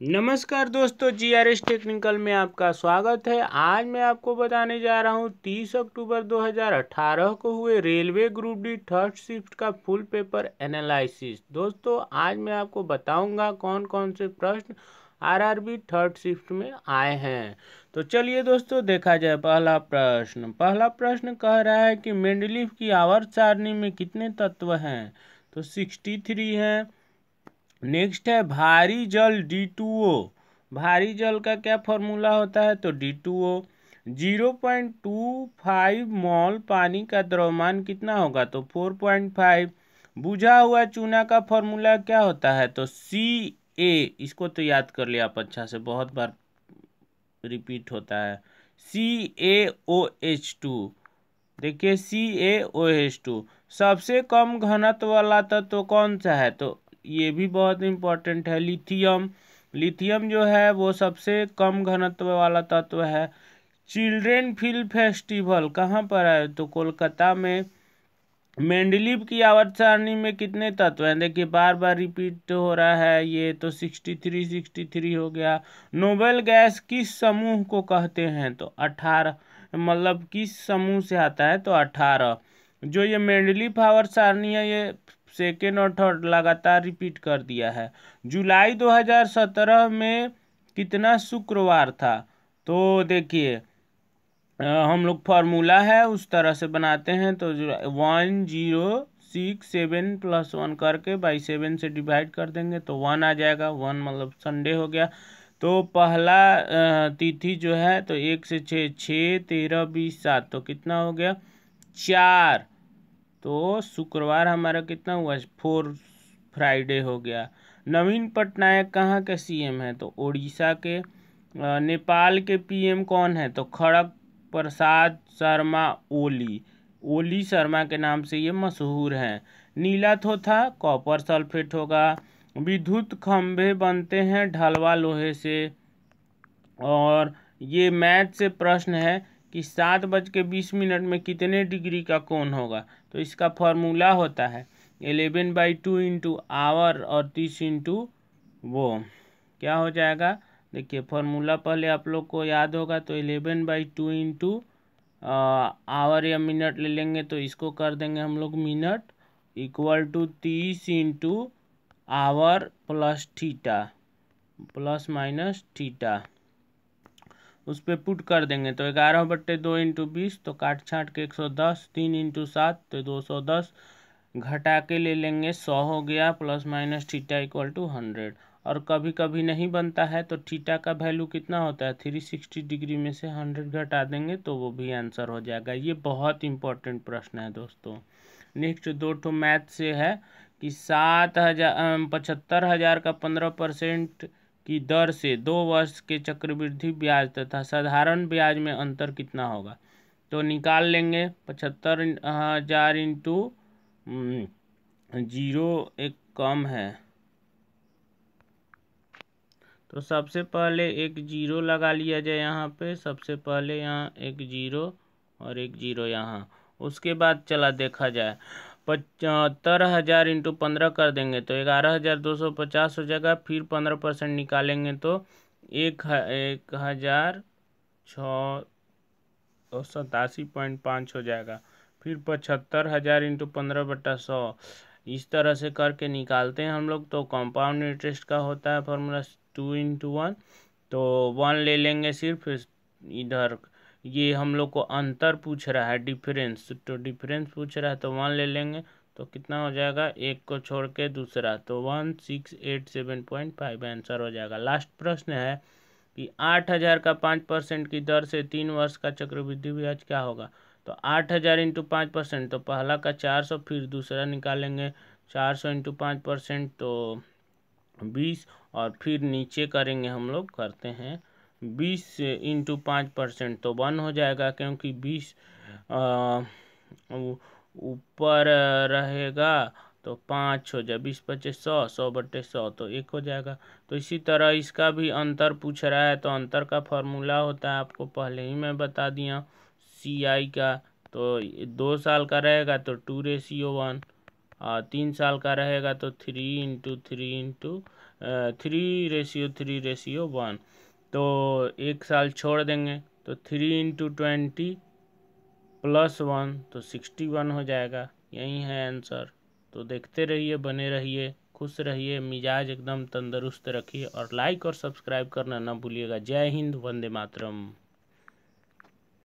नमस्कार दोस्तों GRS technical में आपका स्वागत है। आज मैं आपको बताने जा रहा हूँ 30 अक्टूबर 2018 को हुए railway group D third shift का फुल पेपर एनालिसिस। दोस्तों, आज मैं आपको बताऊँगा कौन कौन से प्रश्न आरआरबी थर्ड शिफ्ट में आए हैं। तो चलिए दोस्तों, देखा जाए पहला प्रश्न। पहला प्रश्न कह रहा है कि मेंडलीफ की आवर्त सारणी में कितने तत्व हैं? तो सिक्सटी थ्री है। नेक्स्ट है भारी जल डी टू ओ भारी जल का क्या फॉर्मूला होता है? तो D two O zero point two five mole पानी का द्रव्यमान कितना होगा? तो फोर पॉइंट फाइव बुझा हुआ चूना का फॉर्मूला क्या होता है? तो सी ए इसको तो याद कर लिया आप अच्छा से, बहुत बार रिपीट होता है। सी ए ओ एच टू देखिए सी ए ओ एच टू सबसे कम घनत्व वाला तत्व तो कौन सा है? तो ये भी बहुत इम्पोर्टेंट है। लिथियम लिथियम जो है वो सबसे कम घनत्व वाला तत्व है। चिल्ड्रेन फ़िल्म फेस्टिवल कहाँ पर है? तो कोलकाता में। मेंडलीव की आवर्त सारणी में कितने तत्व हैं? देखिए बार बार रिपीट हो रहा है। ये तो सिक्सटी थ्री सिक्सटी थ्री हो गया। नोबेल गैस किस समूह को कहते हैं? तो अठारह मतलब किस समूह से आता है? तो अठारह। जो ये मेंडलीव आवर्त सारणी है, ये सेकेंड और थर्ड लगातार रिपीट कर दिया है। जुलाई 2017 में कितना शुक्रवार था? तो देखिए हम लोग फार्मूला है, उस तरह से बनाते हैं। तो one zero six seven plus one करके बाई सेवन से डिवाइड कर देंगे तो वन आ जाएगा। वन मतलब संडे हो गया। तो पहला तिथि जो है तो एक से छः छः, तेरह, बीस, सात तो कितना हो गया? चार। तो शुक्रवार हमारा कितना हुआ? फोर फ्राइडे हो गया। नवीन पटनायक कहाँ के सीएम है? तो उड़ीसा के नेपाल के पीएम कौन है? तो खड़ग प्रसाद शर्मा ओली। ओली शर्मा के नाम से ये मशहूर हैं। नीला थोथा, कॉपर सल्फेट होगा। विद्युत खंभे बनते हैं ढलवा लोहे से। और ये मैथ से प्रश्न है कि सात बज के बीस मिनट में कितने डिग्री का कोण होगा? तो इसका फॉर्मूला होता है eleven by two into hour और तीस इंटू वो। क्या हो जाएगा? देखिए, फॉर्मूला पहले आप लोग को याद होगा तो eleven by two into hour या मिनट ले लेंगे तो इसको कर देंगे हम लोग मिनट इक्वल टू तीस into hour plus theta, plus minus theta. उस पर पुट कर देंगे। तो ग्यारह बट्टे दो इंटू बीस तो काट छाट के एक सौ दस, तीन इंटू सात तो दो सौ दस। घटा के ले लेंगे सौ हो गया, plus minus theta equal to hundred. और कभी कभी नहीं बनता है तो थीटा का वैल्यू कितना होता है? थ्री सिक्सटी डिग्री में से हंड्रेड घटा देंगे तो वो भी आंसर हो जाएगा। ये बहुत इंपॉर्टेंट प्रश्न है दोस्तों। नेक्स्ट, दो ठो मैथ से है कि सात हज़ार पचहत्तर हज़ार का पंद्रह परसेंट की दर से दो वर्ष के चक्रवृद्धि ब्याज तथा साधारण ब्याज में अंतर कितना होगा? तो निकाल लेंगे पचहत्तर हज़ार इंटू ज़ीरो एक कम है। तो सबसे पहले एक ज़ीरो लगा लिया जाए यहाँ पे, सबसे पहले यहाँ एक ज़ीरो और एक ज़ीरो यहाँ। उसके बाद चला देखा जाए। पचहत्तर हज़ार इंटू पंद्रह कर देंगे तो ग्यारह हज़ार दो सौ पचास हो जाएगा, फिर पंद्रह परसेंट निकालेंगे तो एक एक हज़ार छः सतासी पॉइंट पाँच हो जाएगा, फिर पचहत्तर हज़ार इंटू पंद्रह बटा सौ। इस तरह से करके निकालते हैं हम लोग तो कंपाउंड इंटरेस्ट का होता है फॉर्मूला टू इंटू वन तो वन ले लेंगे सिर्फ़ इधर। ये हम लोग को अंतर पूछ रहा है डिफरेंस तो डिफरेंस पूछ रहा है तो वन ले लेंगे तो कितना हो जाएगा? एक को छोड़ के दूसरा तो one six eight seven point five answer हो जाएगा. लास्ट प्रश्न है कि आठ हज़ार का पाँच परसेंट की दर से तीन वर्ष का चक्रवृद्धि ब्याज क्या होगा? तो आठ हज़ार इंटू पाँच परसेंट तो पहला का चार सौ, फिर दूसरा निकालेंगे चार सौ इंटू पाँच परसेंट तो बीस, और फिर नीचे करेंगे हम लोग, करते हैं बीस इंटू पाँच परसेंट तो वन हो जाएगा, क्योंकि बीस ऊपर रहेगा तो पाँच हो जाए बीस पच्चीस सौ सौ बटे सौ तो एक हो जाएगा। तो इसी तरह इसका भी अंतर पूछ रहा है तो अंतर का फॉर्मूला होता है, आपको पहले ही मैं बता दिया सी आई का तो दो साल का रहेगा तो टू रेशियो वन और तीन साल का रहेगा तो three into three into three ratio three ratio one. तो एक साल छोड़ देंगे तो three into twenty plus one तो सिक्सटी वन हो जाएगा। यही है आंसर तो देखते रहिए, बने रहिए, खुश रहिए, मिजाज एकदम तंदुरुस्त रखिए और लाइक और सब्सक्राइब करना ना भूलिएगा। जय हिंद, वंदे मातरम।